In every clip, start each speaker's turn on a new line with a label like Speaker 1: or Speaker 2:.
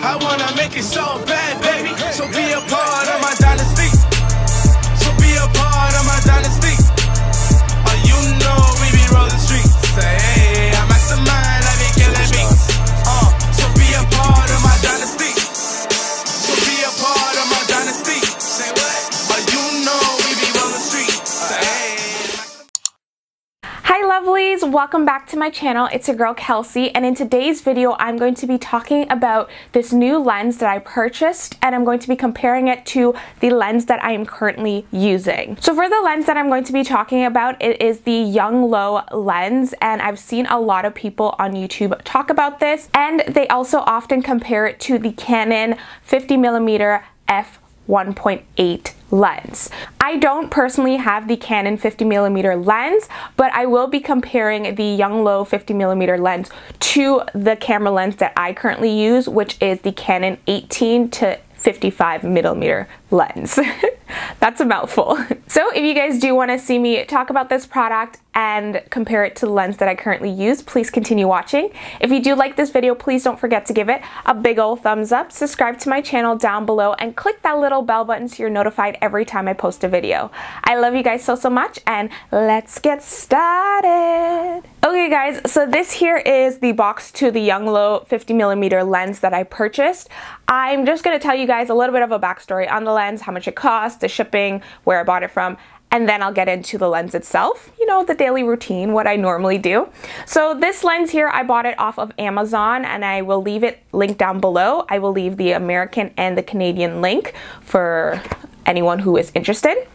Speaker 1: I wanna make it so bad, baby. So be a part of my dynasty. So be a part of my dynasty.
Speaker 2: Welcome back to my channel. It's your girl Kelcey and in today's video I'm going to be talking about this new lens that I purchased and I'm going to be comparing it to the lens that I am currently using. So for the lens that I'm going to be talking about, it is the Yongnuo lens and I've seen a lot of people on YouTube talk about this and they also often compare it to the Canon 50mm f 1.8 lens. I don't personally have the Canon 50mm lens, but I will be comparing the Yongnuo 50mm lens to the camera lens that I currently use, which is the Canon 18 to 55 millimeter lens. That's a mouthful. So if you guys do want to see me talk about this product and compare it to the lens that I currently use, please continue watching. If you do like this video, please don't forget to give it a big old thumbs up, subscribe to my channel down below, and click that little bell button so you're notified every time I post a video. I love you guys so, so much, and let's get started. Okay guys, so this here is the box to the Yongnuo 50mm lens that I purchased. I'm just going to tell you guys a little bit of a backstory on the lens, how much it cost, the shipping, where I bought it from, and then I'll get into the lens itself, you know, the daily routine, what I normally do. So this lens here, I bought it off of Amazon and I will leave it linked down below. I will leave the American and the Canadian link for anyone who is interested.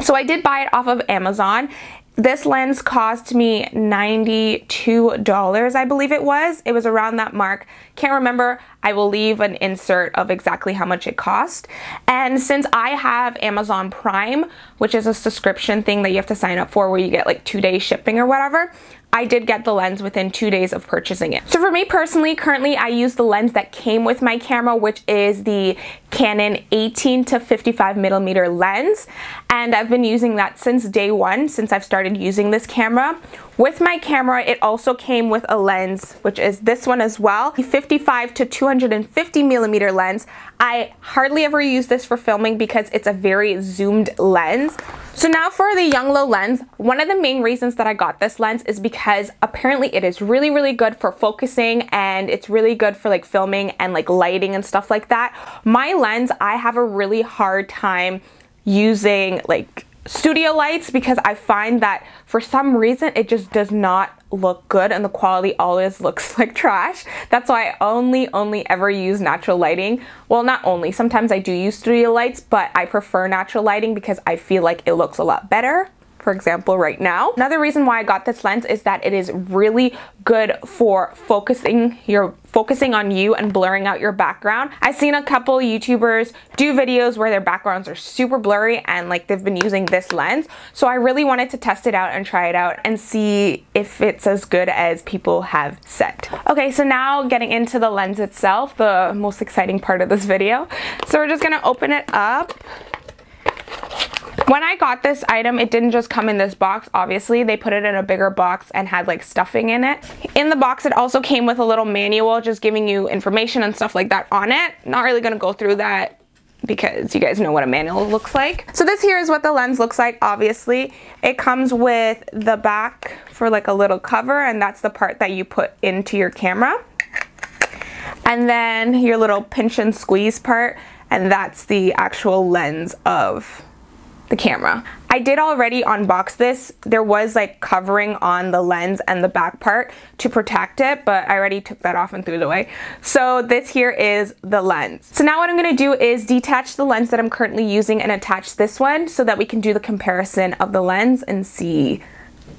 Speaker 2: So I did buy it off of Amazon this lens cost me $92, I believe it was. It was around that mark. Can't remember. I will leave an insert of exactly how much it cost. And since I have Amazon Prime, which is a subscription thing that you have to sign up for where you get like two day shipping or whatever, I did get the lens within two days of purchasing it. So for me personally, currently I use the lens that came with my camera, which is the Canon 18 to 55 millimeter lens. And I've been using that since day one, since I've started using this camera. With my camera, it also came with a lens, which is this one as well, the 55 to 250 millimeter lens. I hardly ever use this for filming because it's a very zoomed lens. So now for the Yongnuo lens, one of the main reasons that I got this lens is because apparently it is really, really good for focusing and it's really good for like filming and like lighting and stuff like that. My lens, I have a really hard time using like studio lights because I find that for some reason it just does not look good and the quality always looks like trash. That's why I only, only ever use natural lighting. Well, not only, sometimes I do use studio lights, but I prefer natural lighting because I feel like it looks a lot better for example, right now. Another reason why I got this lens is that it is really good for focusing your focusing on you and blurring out your background. I've seen a couple YouTubers do videos where their backgrounds are super blurry and like they've been using this lens. So I really wanted to test it out and try it out and see if it's as good as people have said. Okay, so now getting into the lens itself, the most exciting part of this video. So we're just gonna open it up. When I got this item, it didn't just come in this box, obviously. They put it in a bigger box and had like stuffing in it. In the box, it also came with a little manual just giving you information and stuff like that on it. Not really gonna go through that because you guys know what a manual looks like. So this here is what the lens looks like, obviously. It comes with the back for like a little cover and that's the part that you put into your camera. And then your little pinch and squeeze part and that's the actual lens of the camera. I did already unbox this. There was like covering on the lens and the back part to protect it, but I already took that off and threw it away. So this here is the lens. So now what I'm gonna do is detach the lens that I'm currently using and attach this one so that we can do the comparison of the lens and see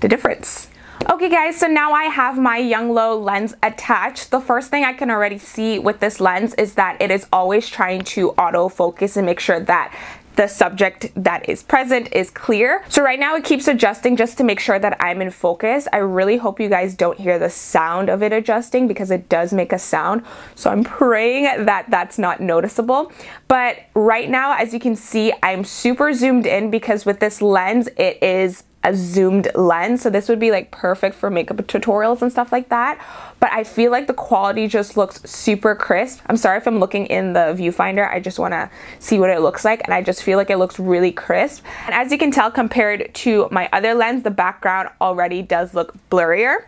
Speaker 2: the difference. Okay guys, so now I have my Yongnuo lens attached. The first thing I can already see with this lens is that it is always trying to autofocus and make sure that the subject that is present is clear. So right now it keeps adjusting just to make sure that I'm in focus. I really hope you guys don't hear the sound of it adjusting because it does make a sound. So I'm praying that that's not noticeable. But right now, as you can see, I'm super zoomed in because with this lens, it is a zoomed lens. So this would be like perfect for makeup tutorials and stuff like that. But I feel like the quality just looks super crisp. I'm sorry if I'm looking in the viewfinder. I just want to see what it looks like. And I just feel like it looks really crisp. And as you can tell, compared to my other lens, the background already does look blurrier.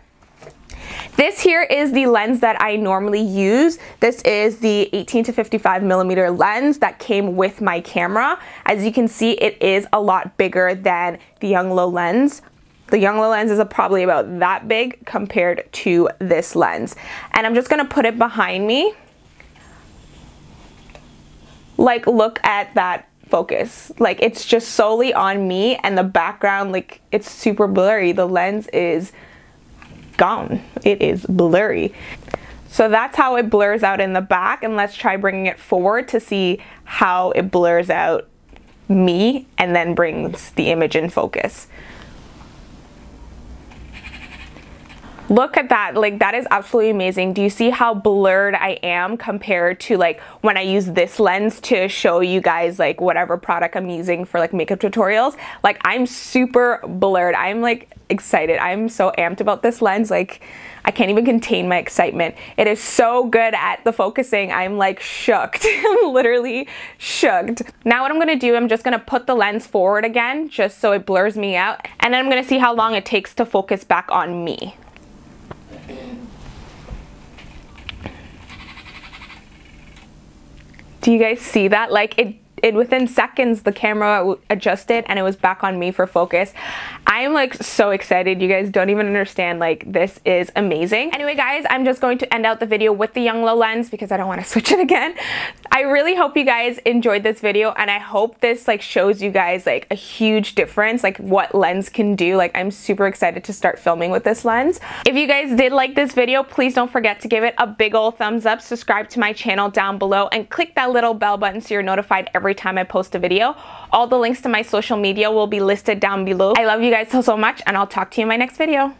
Speaker 2: This here is the lens that I normally use. This is the 18 to 55 millimeter lens that came with my camera. As you can see, it is a lot bigger than the Yongnuo lens. The Yongnuo lens is probably about that big compared to this lens. And I'm just gonna put it behind me. Like, look at that focus. Like, it's just solely on me and the background, like, it's super blurry. The lens is gone. It is blurry. So that's how it blurs out in the back and let's try bringing it forward to see how it blurs out me and then brings the image in focus. Look at that, like that is absolutely amazing. Do you see how blurred I am compared to like when I use this lens to show you guys like whatever product I'm using for like makeup tutorials? Like I'm super blurred. I'm like excited. I'm so amped about this lens. Like I can't even contain my excitement. It is so good at the focusing. I'm like shooked. I'm literally shooked. Now what I'm gonna do, I'm just gonna put the lens forward again just so it blurs me out. And then I'm gonna see how long it takes to focus back on me. Do you guys see that? Like it it within seconds the camera adjusted and it was back on me for focus. I'm like so excited. You guys don't even understand. Like this is amazing. Anyway, guys, I'm just going to end out the video with the Yongnuo lens because I don't want to switch it again. I really hope you guys enjoyed this video and I hope this like shows you guys like a huge difference, like what lens can do. Like I'm super excited to start filming with this lens. If you guys did like this video, please don't forget to give it a big old thumbs up, subscribe to my channel down below and click that little bell button so you're notified every every time I post a video. All the links to my social media will be listed down below. I love you guys so, so much and I'll talk to you in my next video.